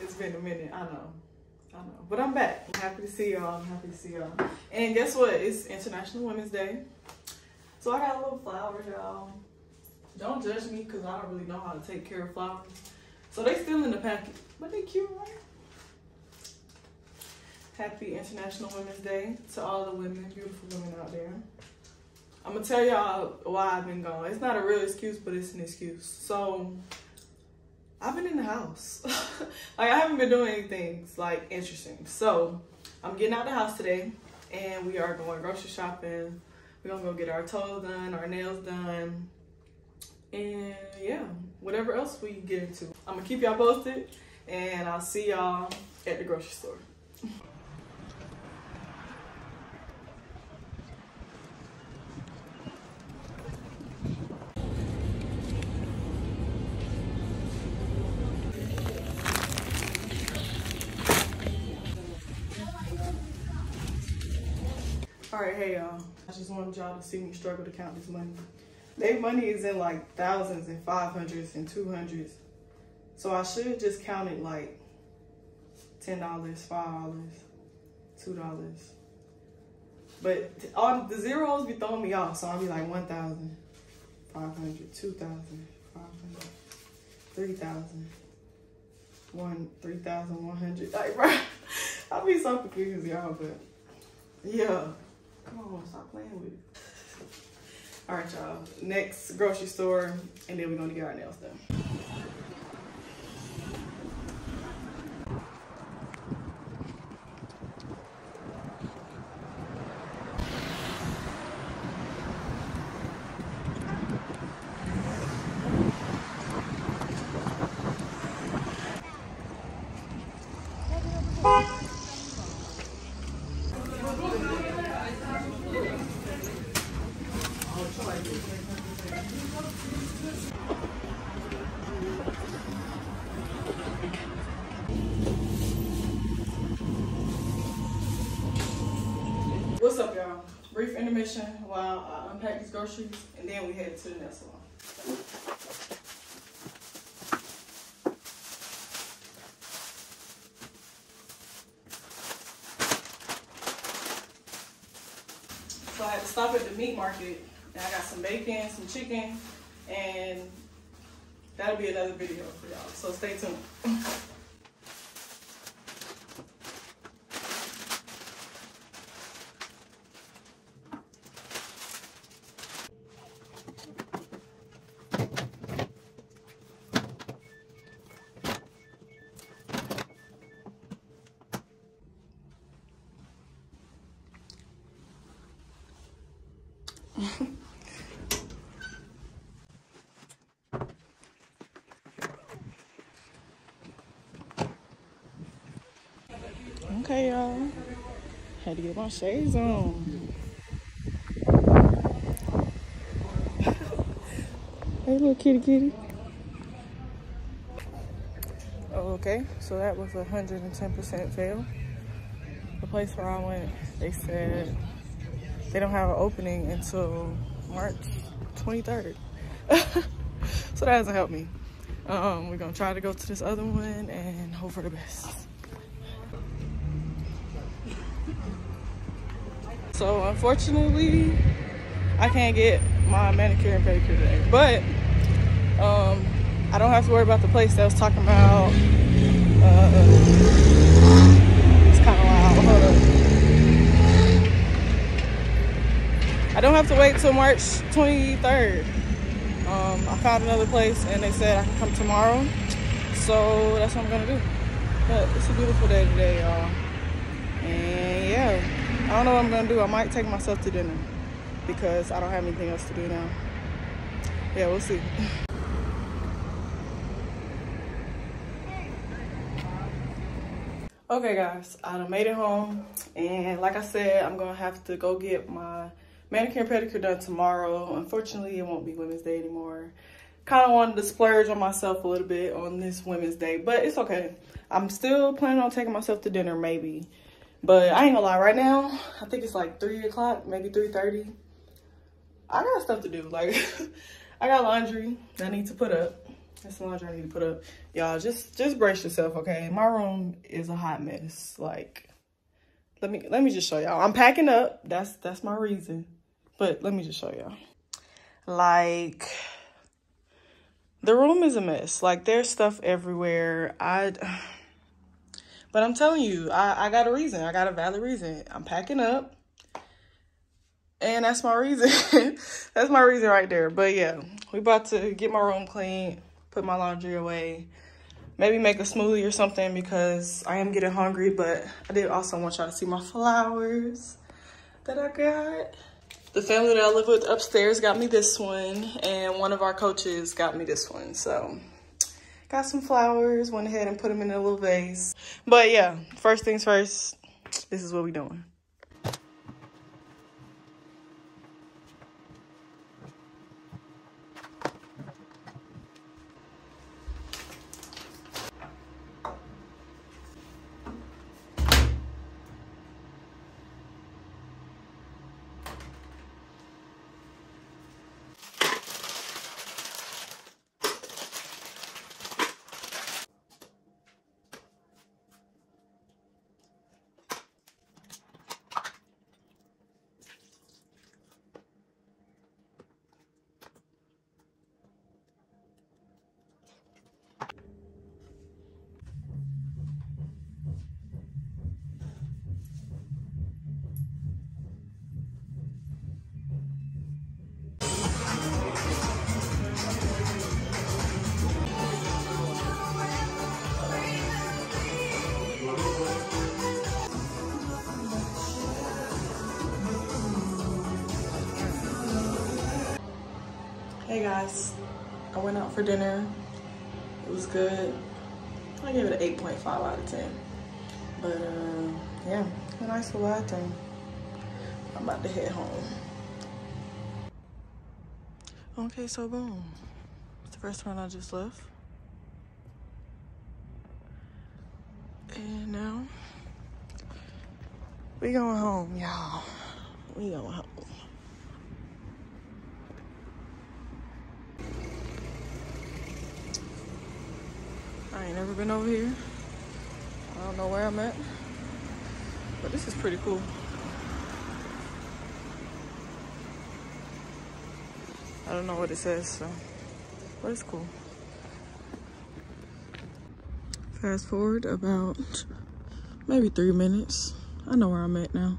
It's been a minute, I know. I know. But I'm back. I'm happy to see y'all. I'm happy to see y'all. And guess what? It's International Women's Day. So I got a little flowers, y'all. Don't judge me because I don't really know how to take care of flowers. So they still in the packet. But they cute, right? Happy International Women's Day to all the women, beautiful women out there. I'm gonna tell y'all why I've been gone. It's not a real excuse, but it's an excuse. So I've been in the house. like I haven't been doing anything like interesting. So I'm getting out the house today and we are going grocery shopping. We're gonna go get our toes done, our nails done, and yeah, whatever else we get into. I'm gonna keep y'all posted and I'll see y'all at the grocery store. right, hey y'all. I just wanted y'all to see me struggle to count this money. Their money is in like thousands and five hundreds and two hundreds. So I should just count it like ten dollars, five dollars, two dollars. But all the zeros be throwing me off, so I'll be like one thousand, five hundred, two thousand, five hundred, three thousand, one, three thousand one hundred. Like, bro, I'll be so confused, y'all. But yeah. Come on, stop playing with it. All right, y'all. Next grocery store, and then we're gonna get our nails done. What's up, y'all? While I unpack these groceries, and then we head to the nail salon. So I had to stop at the meat market, and I got some bacon, some chicken, and that'll be another video for y'all. So stay tuned. Okay, y'all. Had to get my shades on. hey, little kitty kitty. Okay, so that was a 110% fail. The place where I went, they said they don't have an opening until March 23rd. so that hasn't helped me. Um, we're gonna try to go to this other one and hope for the best. So unfortunately, I can't get my manicure and pedicure today. But um, I don't have to worry about the place that I was talking about. Uh, it's kind of loud. Hold up. I don't have to wait till March 23rd. Um, I found another place and they said I can come tomorrow. So that's what I'm gonna do. But it's a beautiful day today, y'all. And yeah. I don't know what I'm gonna do. I might take myself to dinner because I don't have anything else to do now. Yeah, we'll see. Okay guys, I done made it home and like I said, I'm gonna have to go get my manicure and pedicure done tomorrow. Unfortunately, it won't be Women's Day anymore. Kind of wanted to splurge on myself a little bit on this Women's Day, but it's okay. I'm still planning on taking myself to dinner maybe. But I ain't gonna lie, right now, I think it's like 3 o'clock, maybe 3.30. I got stuff to do. Like, I got laundry I need to put up. That's laundry I need to put up. Y'all, just just brace yourself, okay? My room is a hot mess. Like, let me let me just show y'all. I'm packing up. That's that's my reason. But let me just show y'all. Like, the room is a mess. Like, there's stuff everywhere. I, but I'm telling you, I, I got a reason. I got a valid reason. I'm packing up. And that's my reason. that's my reason right there. But yeah, we about to get my room clean, put my laundry away, maybe make a smoothie or something because I am getting hungry. But I did also want y'all to see my flowers that I got. The family that I live with upstairs got me this one and one of our coaches got me this one. So got some flowers, went ahead and put them in a little vase. But yeah, first things first, this is what we doing. Guys, I went out for dinner. It was good. I gave it an 8.5 out of 10. But uh, yeah, a nice little bathroom. I'm about to head home. Okay, so boom. It's the restaurant I just left. And now we going home, y'all. We going home. Ain't never been over here. I don't know where I'm at, but this is pretty cool. I don't know what it says, so, but it's cool. Fast forward about maybe three minutes. I know where I'm at now.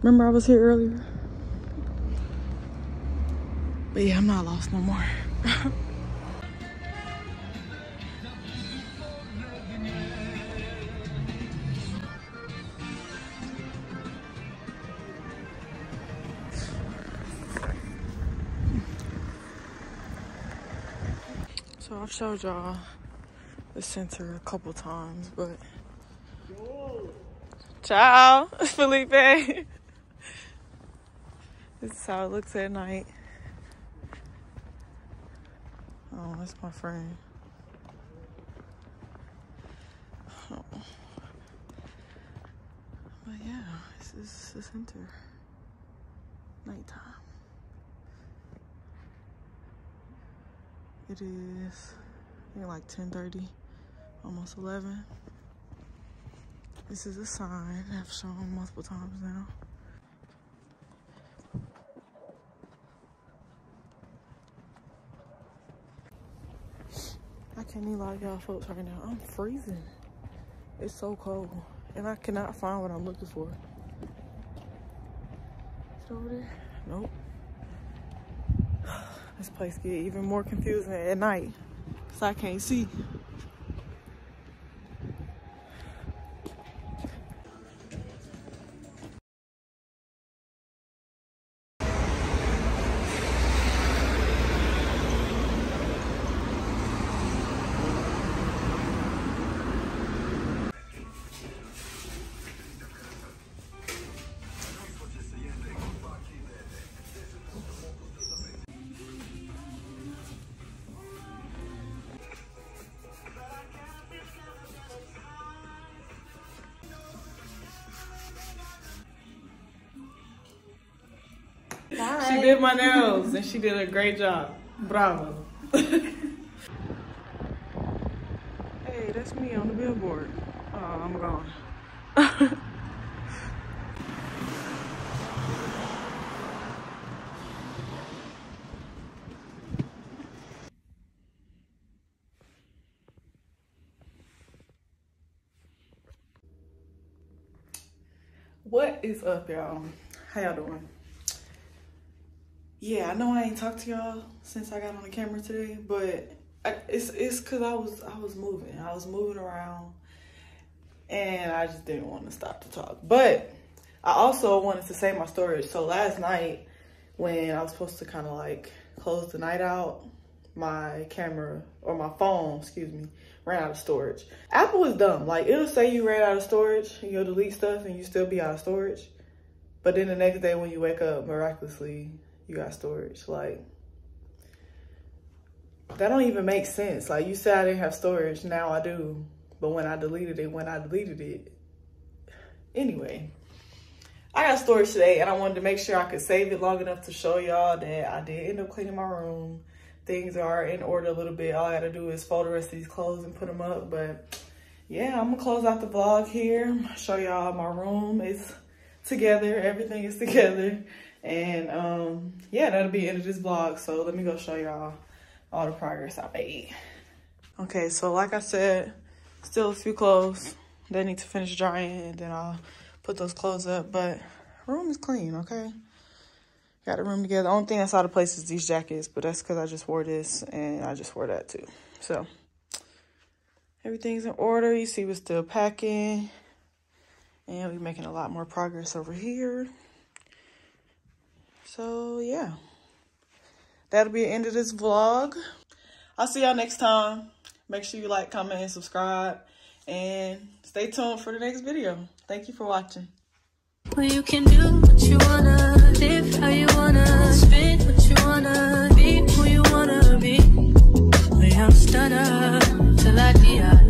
Remember I was here earlier? But yeah, I'm not lost no more. So I've showed y'all the center a couple times, but ciao, Felipe. this is how it looks at night. Oh, that's my friend. Oh. But yeah, this is the center. Nighttime. It is I think like 10:30, almost 11. This is a sign I've shown multiple times now. I can't even lie y'all folks right now. I'm freezing. It's so cold. And I cannot find what I'm looking for. Is it over there? Nope. This place get even more confusing at night, so I can't see. She did my nails and she did a great job. Bravo. hey, that's me on the billboard. Oh, I'm gone. what is up y'all how y'all doing yeah i know i ain't talked to y'all since i got on the camera today but I, it's it's because i was i was moving i was moving around and i just didn't want to stop to talk but i also wanted to save my storage so last night when i was supposed to kind of like close the night out my camera or my phone excuse me ran out of storage. Apple is dumb. Like it'll say you ran out of storage and you'll delete stuff and you still be out of storage. But then the next day when you wake up, miraculously, you got storage. Like that don't even make sense. Like you said I didn't have storage, now I do. But when I deleted it, when I deleted it. Anyway, I got storage today and I wanted to make sure I could save it long enough to show y'all that I did end up cleaning my room things are in order a little bit. All I gotta do is fold the rest of these clothes and put them up. But yeah, I'm gonna close out the vlog here. Show y'all my room is together. Everything is together. And um, yeah, that'll be the end of this vlog. So let me go show y'all all the progress I made. Okay, so like I said, still a few clothes that need to finish drying and then I'll put those clothes up. But room is clean, okay? Got a room together. The only thing that's out of place is these jackets, but that's because I just wore this and I just wore that too. So everything's in order. You see we're still packing and we're making a lot more progress over here. So, yeah. That'll be the end of this vlog. I'll see y'all next time. Make sure you like, comment, and subscribe. And stay tuned for the next video. Thank you for watching. Well, you can do what you wanna, live how you wanna, what you wanna, be who you wanna be. We till I die.